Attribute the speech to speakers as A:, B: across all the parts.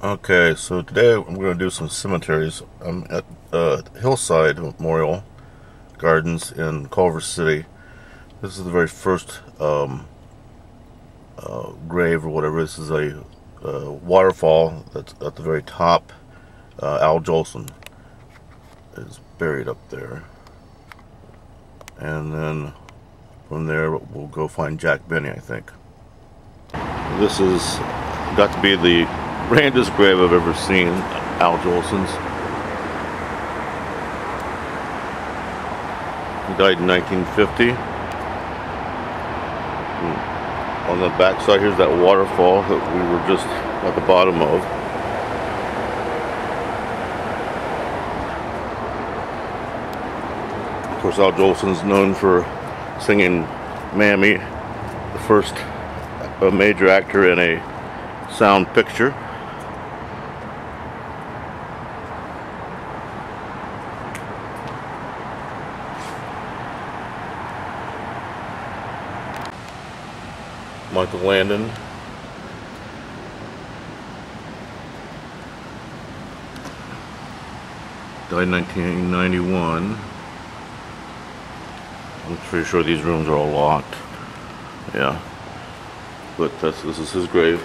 A: Okay, so today I'm going to do some cemeteries. I'm at uh, Hillside Memorial Gardens in Culver City. This is the very first um, uh, grave or whatever. This is a uh, waterfall that's at the very top. Uh, Al Jolson is buried up there. And then from there we'll go find Jack Benny, I think. This has got to be the grandest grave I've ever seen, Al Jolson's. He died in 1950. And hmm. on the back side, here's that waterfall that we were just at the bottom of. Of course, Al Jolson's known for singing Mammy, the first major actor in a sound picture. Michael Landon. Died in 1991. I'm pretty sure these rooms are all locked. Yeah. But this is his grave.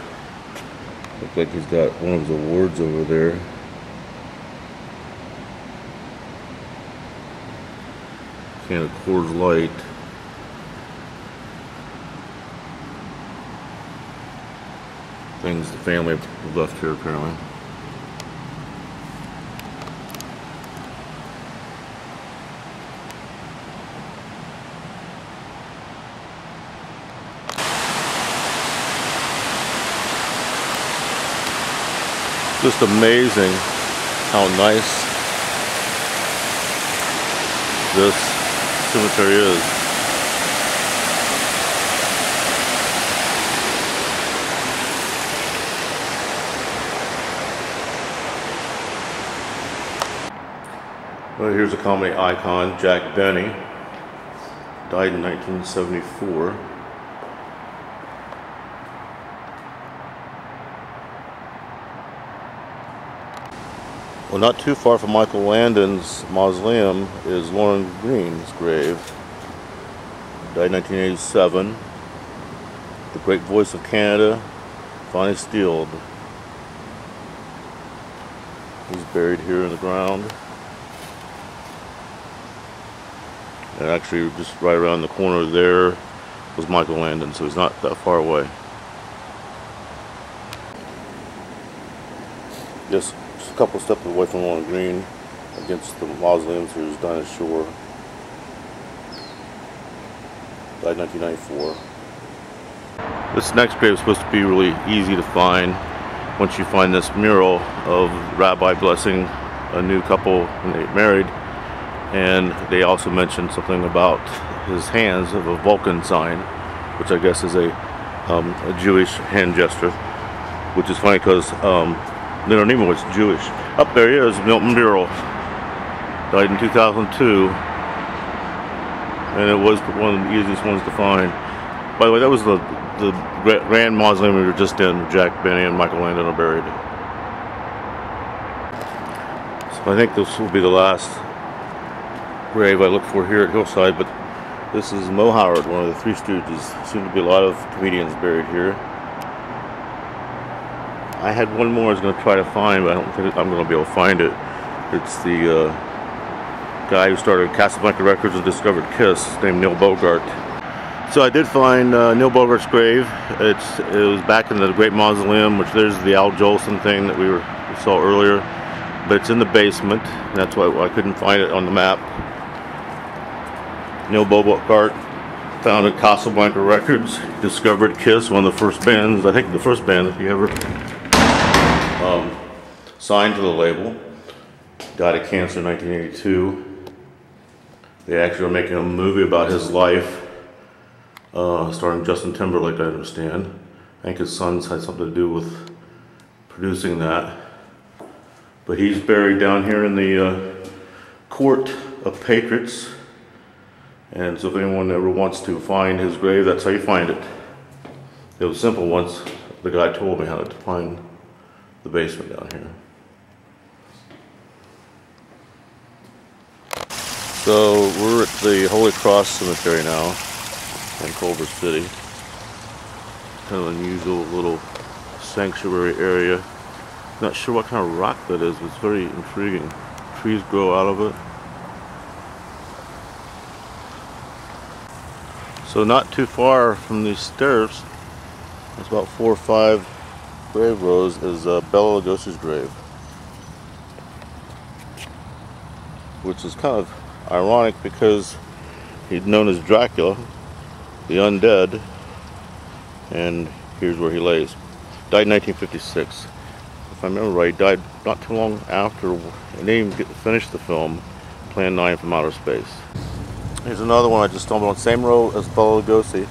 A: Looks like he's got one of his awards over there. Can of Coors Light. Things the family left here apparently. Just amazing how nice this cemetery is. Well, here's a comedy icon, Jack Benny. Died in 1974. Well, not too far from Michael Landon's mausoleum is Lorne Greene's grave. Died in 1987. The great voice of Canada, Bonnie Steele. He's buried here in the ground. And actually, just right around the corner there was Michael Landon, so he's not that far away. Just, just a couple steps away from Lorne Greene against the mausoleums, here's Dinah Shore. Died 1994. This next grave is supposed to be really easy to find once you find this mural of Rabbi blessing a new couple when they get married and they also mentioned something about his hands of a Vulcan sign, which I guess is a, um, a Jewish hand gesture, which is funny because um, Leonard Nimoy was Jewish. Up there he is, Milton Berle, died in 2002, and it was one of the easiest ones to find. By the way, that was the the Grand Mausoleum we were just in. Jack Benny and Michael Landon are buried. So I think this will be the last grave I look for here at Hillside, but this is Moe Howard, one of the Three Stooges. Seem to be a lot of comedians buried here. I had one more I was going to try to find, but I don't think I'm going to be able to find it. It's the uh, guy who started Casablanca Records and discovered Kiss, named Neil Bogart. So I did find uh, Neil Bogart's grave. It's it was back in the Great Mausoleum, which there's the Al Jolson thing that we were we saw earlier, but it's in the basement. That's why I couldn't find it on the map. Neil Bogart founded Casablanca Records, discovered Kiss, one of the first bands, I think the first band that he ever um, signed to the label. Died of cancer in 1982. They actually are making a movie about his life, uh, starring Justin Timberlake, I understand. I think his sons had something to do with producing that. But he's buried down here in the uh, Court of Patriots. And so if anyone ever wants to find his grave, that's how you find it. It was simple once the guy told me how to find the basement down here. So we're at the Holy Cross Cemetery now in Culver City. Kind of unusual little sanctuary area. Not sure what kind of rock that is, but it's very intriguing. Trees grow out of it. So not too far from these stairs, it's about four or five grave rows, is uh, Bela Lugosi's grave. Which is kind of ironic because he's known as Dracula, the undead, and here's where he lays. Died in 1956. If I remember right, died not too long after, and didn't even get to finish the film, Plan 9 from Outer Space. Here's another one I just stumbled on. Same row as Bela Lugosi.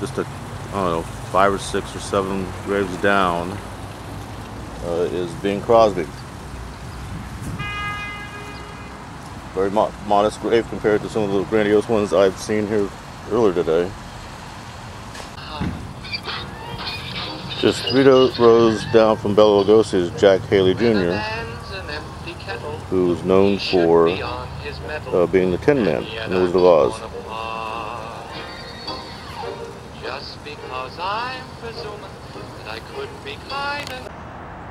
A: Just a, I don't know, five or six or seven graves down uh, is Bing Crosby. Very mo modest grave compared to some of the grandiose ones I've seen here earlier today. Just three rows down from Bela Lugosi is Jack Haley Jr., who's known for uh, being the Tin Man in The Wizard of Oz.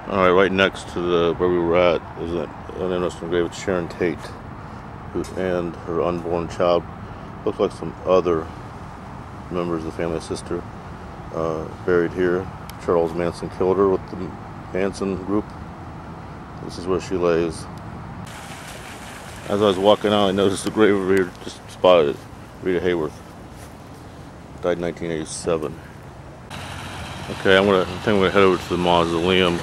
A: Alright, right next to the where we were at is an interesting grave with Sharon Tate who, and her unborn child. Looks like some other members of the family, sister, uh, buried here. Charles Manson killed her with the Manson group. This is where she lays. As I was walking out, I noticed the grave over here, just spotted it. Rita Hayworth. Died in 1987. Okay, I'm gonna, I think I'm gonna head over to the mausoleum.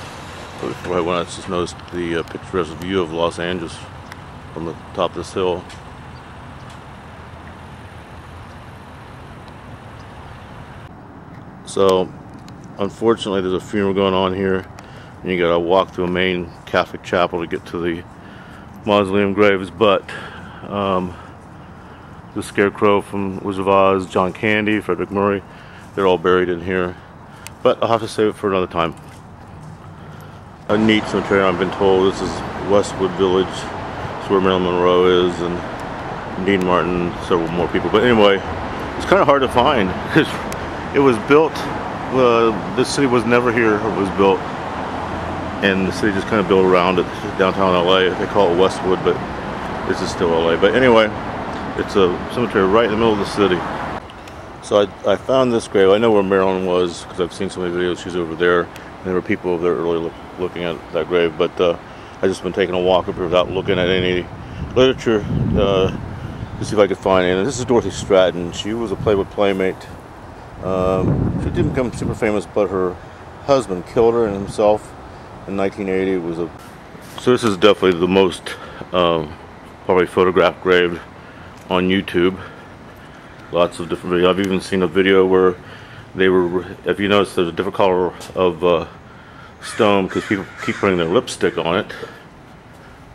A: I went, I just noticed the uh, picturesque view of Los Angeles from the top of this hill. So, unfortunately, there's a funeral going on here, and you gotta walk through a main Catholic chapel to get to the mausoleum graves, but um, the Scarecrow from Wizard of Oz, John Candy, Fred MacMurray, they're all buried in here. But I'll have to save it for another time. A neat cemetery, I've been told. This is Westwood Village. It's where Marilyn Monroe is, and Dean Martin, several more people. But anyway, it's kind of hard to find because it was built. Uh, this city was never here. It was built and the city just kind of built around it downtown LA. They call it Westwood, but this is still LA. But anyway, it's a cemetery right in the middle of the city. So I, I found this grave. I know where Marilyn was because I've seen so many videos. She's over there. And there were people over there earlier look, looking at that grave. But uh, I just been taking a walk up here without looking at any literature uh, to see if I could find any. And this is Dorothy Stratton. She was a Playboy Playmate. Um, she didn't become super famous, but her husband killed her and himself in 1980 was a so this is definitely the most um, probably photographed grave on YouTube. Lots of different videos I've even seen a video where they were if you notice there's a different color of uh, stone because people keep putting their lipstick on it.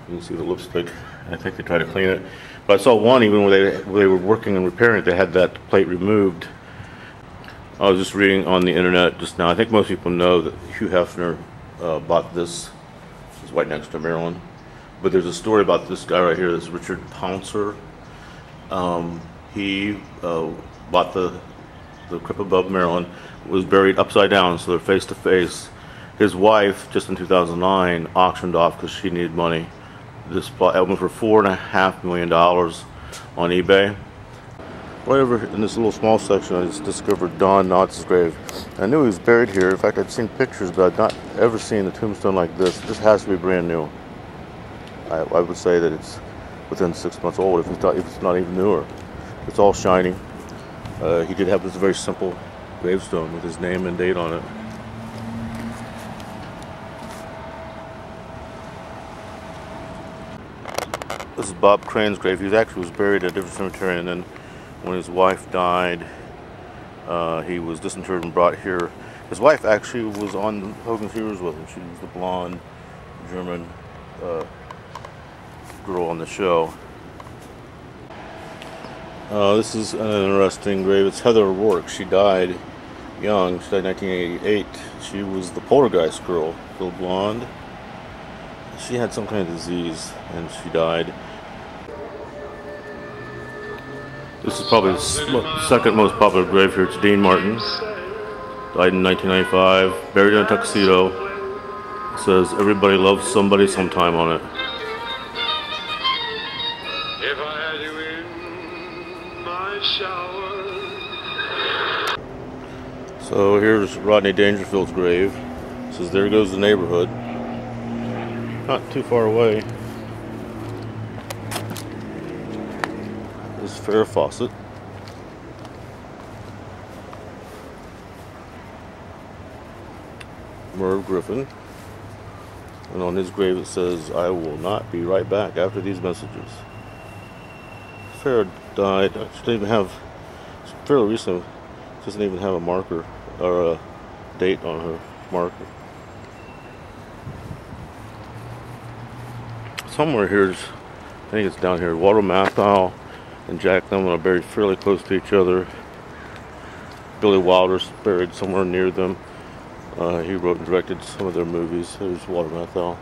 A: You can see the lipstick I think they try to clean it. But I saw one even where they, where they were working and repairing it they had that plate removed. I was just reading on the internet just now. I think most people know that Hugh Hefner uh, bought this. It's right next to Marilyn. But there's a story about this guy right here, this Richard Poncher. Um, he uh, bought the the crypt above Marilyn. was buried upside down, so they're face to face. His wife, just in 2009, auctioned off because she needed money. This plot album for four and a half million dollars on eBay. Right over in this little small section, I just discovered Don Knotts' grave. I knew he was buried here. In fact, I'd seen pictures, but I'd not ever seen a tombstone like this. This has to be brand new. I, I would say that it's within six months old, if it's not, if it's not even newer. It's all shiny. Uh, he did have this very simple gravestone with his name and date on it. This is Bob Crane's grave. He actually was buried at a different cemetery and then when his wife died, uh, he was disinterred and brought here. His wife actually was on Hogan's Heroes with him. She was the blonde German uh, girl on the show. Uh, this is an interesting grave. It's Heather O'Rourke. She died young. She died in 1988. She was the poltergeist girl, little blonde. She had some kind of disease and she died. This is probably the second most popular grave here. It's Dean Martin. Died in 1995. Buried in a tuxedo. It says everybody loves somebody sometime on it.
B: If I had you in my shower.
A: So here's Rodney Dangerfield's grave. It says there goes the neighborhood. Not too far away. This is Farrah Fawcett. Merv Griffin. And on his grave it says, I will not be right back after these messages. Farrah died. Uh, she didn't even have, fairly recently, doesn't even have a marker or a date on her marker. Somewhere here's, I think it's down here, Walter Matthau and Jack Lemmon are buried fairly close to each other. Billy Wilder's buried somewhere near them. Uh, he wrote and directed some of their movies. There's Walter Matthau.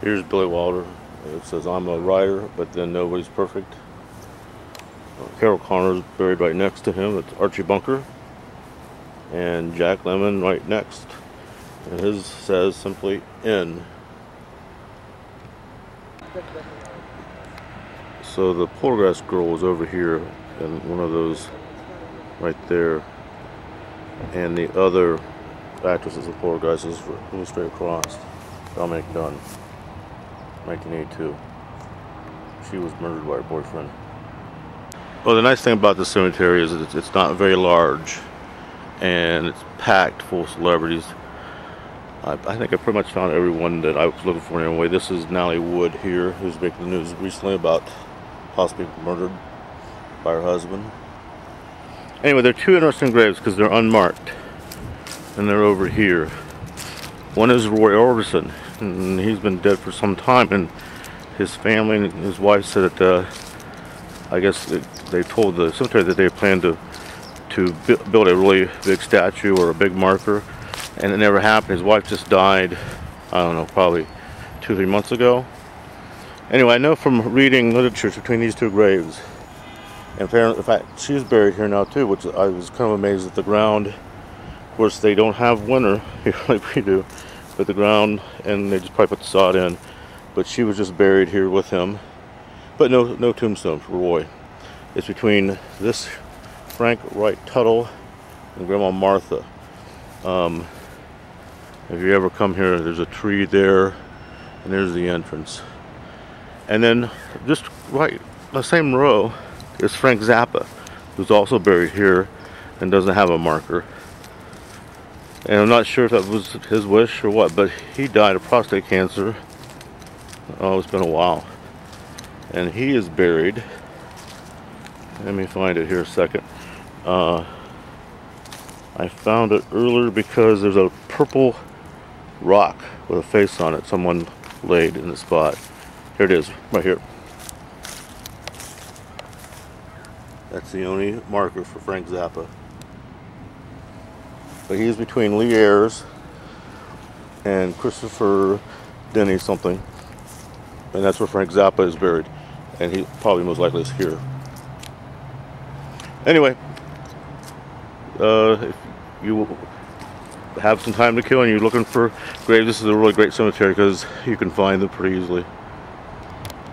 A: Here's Billy Wilder. It says, I'm a writer, but then nobody's perfect. Uh, Carroll O'Connor's buried right next to him. It's Archie Bunker. And Jack Lemmon right next. And his says simply, in. So the poltergeist girl was over here and one of those right there. And the other actress of the poltergeist is was straight across. Dominique Dunne, 1982. She was murdered by her boyfriend. Well, the nice thing about the cemetery is it's not very large and it's packed full of celebrities. I, I, think I pretty much found everyone that I was looking for anyway. This is Natalie Wood here, who's making the news recently about possibly murdered by her husband. Anyway, they're two interesting graves because they're unmarked. And they're over here. One is Roy Orbison, and he's been dead for some time. And his family and his wife said that, uh, I guess they told the cemetery that they planned to to build a really big statue or a big marker, and it never happened. His wife just died, I don't know, probably two, three months ago. Anyway, I know from reading literature between these two graves, and in fact, she's buried here now too, which I was kind of amazed at the ground. Of course, they don't have winter here like we do, but the ground, and they just probably put the sod in. But she was just buried here with him, but no, no tombstone for Roy. It's between this Frank Wright Tuttle and Grandma Martha. Um, if you ever come here, there's a tree there, and there's the entrance. And then just right, the same row is Frank Zappa, who's also buried here and doesn't have a marker. And I'm not sure if that was his wish or what, but he died of prostate cancer. Oh, it's been a while. And he is buried. Let me find it here a second. Uh, I found it earlier because there's a purple rock with a face on it someone laid in the spot. Here it is, right here. That's the only marker for Frank Zappa. But he's between Lew Ayres and Christopher Denny something. And that's where Frank Zappa is buried. And he probably most likely is here. Anyway, uh, if you have some time to kill and you're looking for graves, this is a really great cemetery because you can find them pretty easily.